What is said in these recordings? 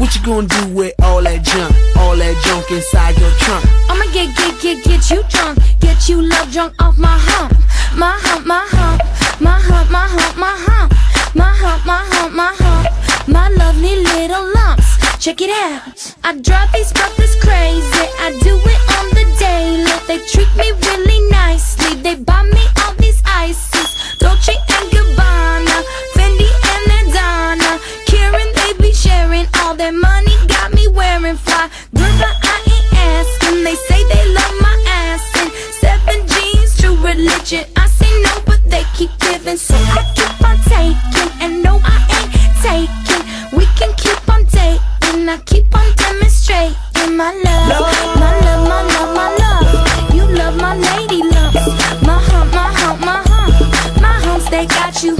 What you gonna do with all that junk? All that junk inside your trunk? I'ma get, get, get, get you drunk. Get you love drunk off my hump. My hump, my hump. My hump, my hump, my hump. My hump, my hump, my hump. My lovely little lumps. Check it out. I drive these brothers crazy. I do it on the daily. They treat me really nice. Religion. I say no, but they keep giving, so I keep on taking. And no, I ain't taking. We can keep on dating. I keep on demonstrating my love, my love, my love, my love. You love my lady lumps, my hump, my hump, my hump, my humps. They got you.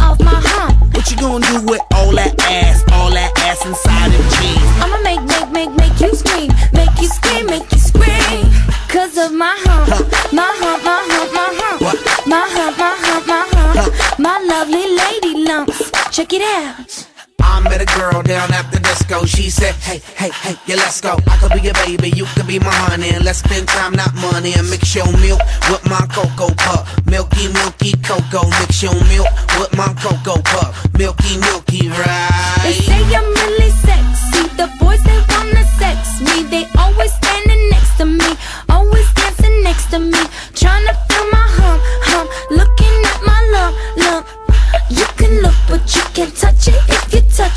Off my hump. What you gonna do with all that ass, all that ass inside them jeans? I'ma make, make, make, make you scream, make you scream, make you scream. Cause of my hump, my hump, my hump, my hump, What? my hump, my hump, my hump, my lovely lady lumps. Check it out. I met a girl down at the disco. She said, Hey, hey, hey, yeah, let's go. I could be your baby, you could be my honey. And let's spend time, not money. And mix your milk with my cocoa pup. Milky, milky cocoa. Mix your milk with my cocoa pup. Milky, milky, right?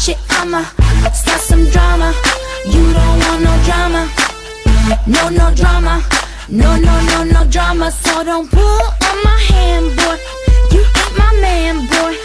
If you touch it, I'ma start some drama. You don't want no drama, no no drama, no no no no drama. So don't pull on my hand, boy. You ain't my man, boy.